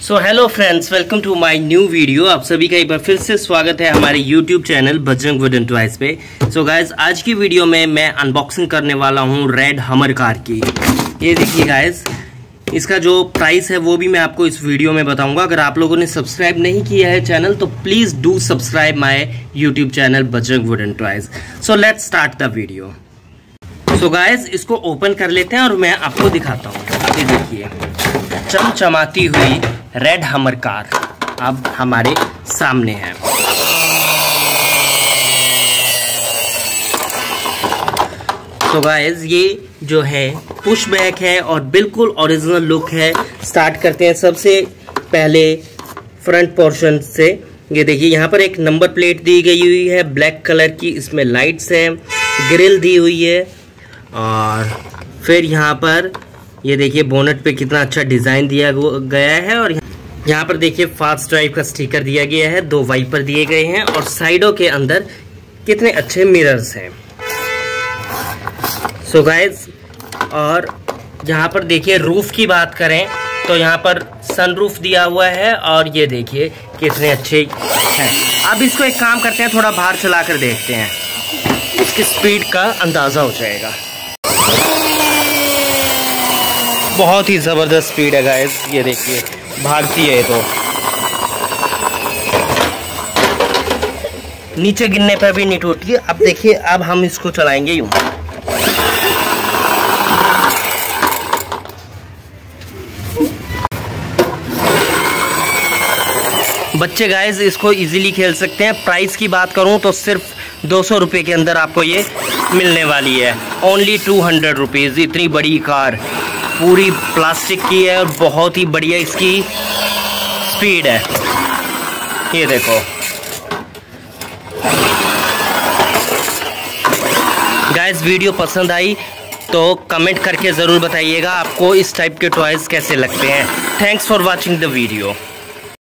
So hello friends welcome to my new video आप सभी का एक बार फिर से स्वागत है हमारे YouTube channel Bajrang wooden toys पे। सो so गाइज़ आज की वीडियो में मैं अनबॉक्सिंग करने वाला हूँ रेड हमर कार की। ये देखिए गाइज़ इसका जो प्राइस है वो भी मैं आपको इस वीडियो में बताऊँगा। अगर आप लोगों ने सब्सक्राइब नहीं किया है चैनल तो please do subscribe my YouTube channel Bajrang wooden toys. So let start the video so guys इसको ओपन कर लेते हैं और मैं आपको दिखाता हूँ। ये देखिए, चमचमाती हुई रेड हमर कार अब हमारे सामने है। तो गाइज़ ये जो है पुश बैक है और बिल्कुल ओरिजिनल लुक है। स्टार्ट करते हैं सबसे पहले फ्रंट पोर्शन से। ये देखिए, यहाँ पर एक नंबर प्लेट दी गई हुई है ब्लैक कलर की, इसमें लाइट्स है ग्रिल दी हुई है और फिर यहाँ पर ये देखिए बोनट पे कितना अच्छा डिज़ाइन दिया गया है और यहाँ पर देखिए फास्ट ड्राइव का स्टिकर दिया गया है, दो वाइपर दिए गए हैं और साइडों के अंदर कितने अच्छे मिरर्स हैं। सो so गाइज़ और यहाँ पर देखिए रूफ की बात करें तो यहाँ पर सनरूफ दिया हुआ है और ये देखिए कितने अच्छे हैं। अब इसको एक काम करते हैं, थोड़ा बाहर चला कर देखते हैं। इसकी स्पीड का अंदाज़ा हो जाएगा। बहुत ही ज़बरदस्त स्पीड है गाइस ये देखिए, भागती है तो। नीचे गिरने पर भी नहीं टूटती। अब देखिए, अब हम इसको चलाएँगे यूँ। बच्चे गाइस इसको इजीली खेल सकते हैं। प्राइस की बात करूँ तो सिर्फ़ दो सौ के अंदर आपको ये मिलने वाली है। ओनली टू हंड्रेड रुपीज़ इतनी बड़ी कार। पूरी प्लास्टिक की है और बहुत ही बढ़िया इसकी स्पीड है। ये देखो। गाइस वीडियो पसंद आई तो कमेंट करके ज़रूर बताइएगा आपको इस टाइप के टॉयज़ कैसे लगते हैं। Thanks for watching the video